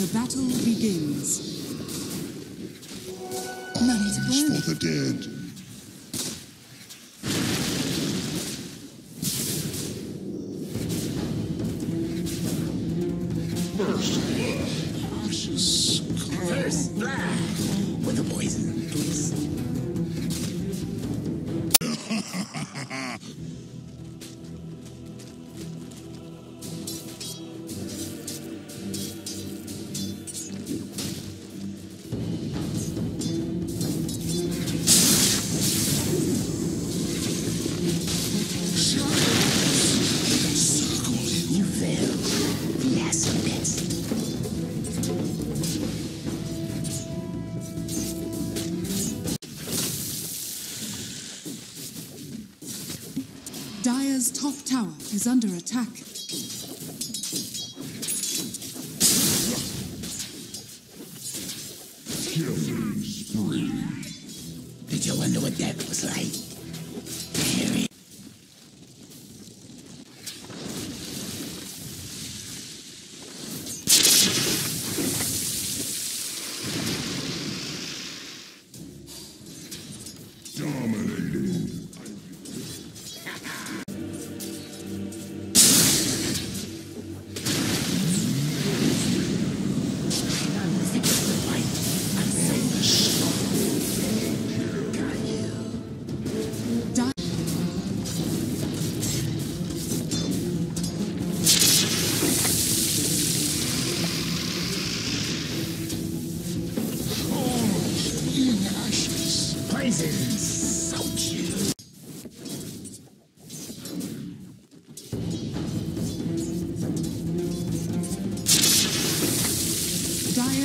The battle begins. Money to for the dead. First blood. Ashes. First blood. With the poison, Dire's top tower is under attack. Killing spree. Did you wonder what that was like? Very.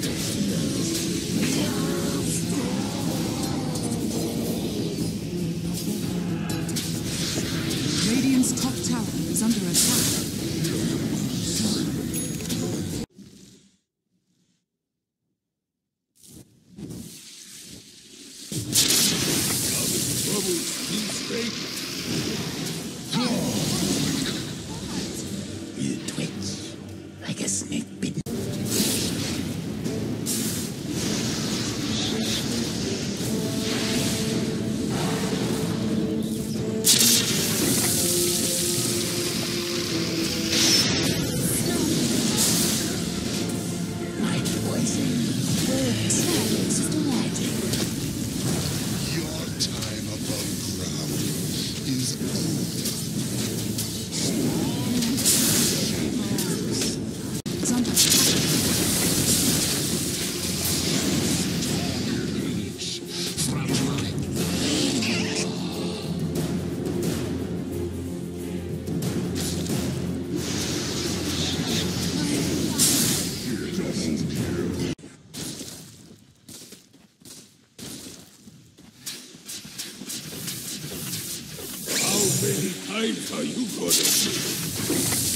Radiant's Alter, you got it.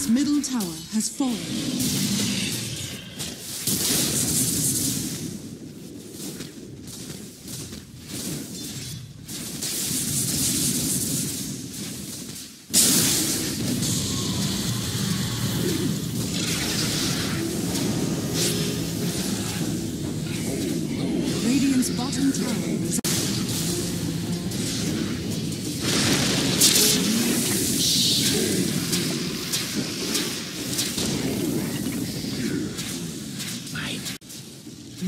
This middle tower has fallen.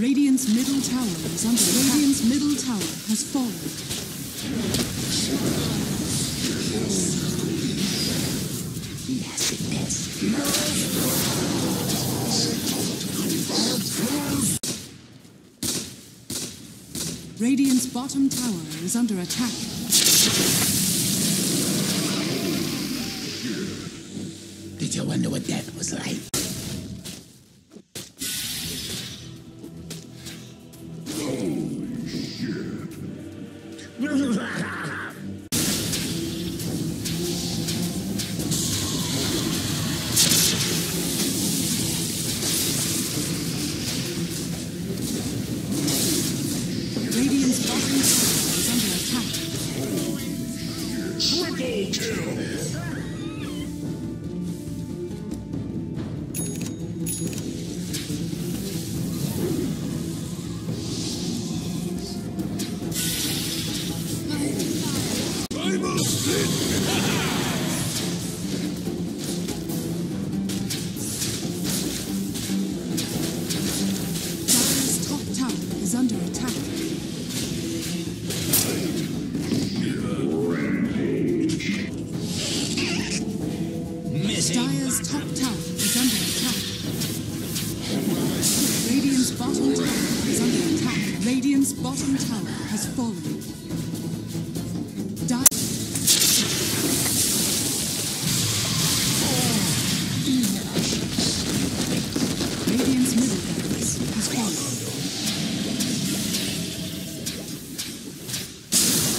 Radiant's middle tower is under attack. Radiant's middle tower has fallen. Yes, yes. Radiant's bottom tower is under attack. Did you wonder what that was like? Bottom tower has fallen. Dire Radiant's middle barracks has fallen.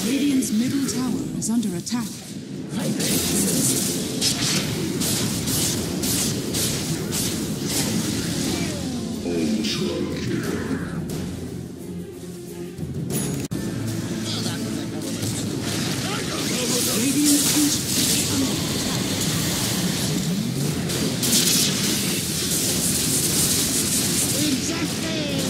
Radiant's middle tower is under attack. Radiant Closed.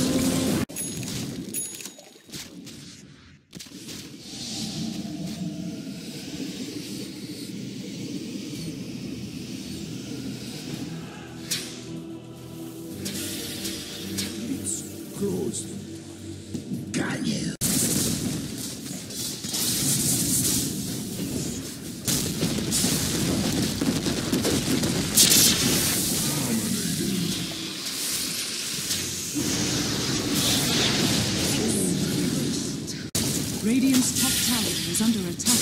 Radiant's top tower is under attack.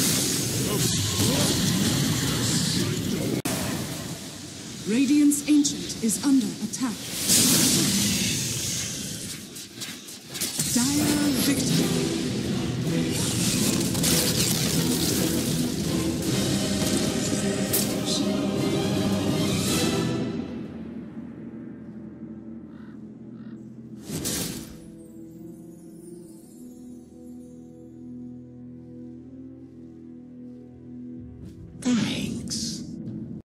Radiant's ancient is under attack.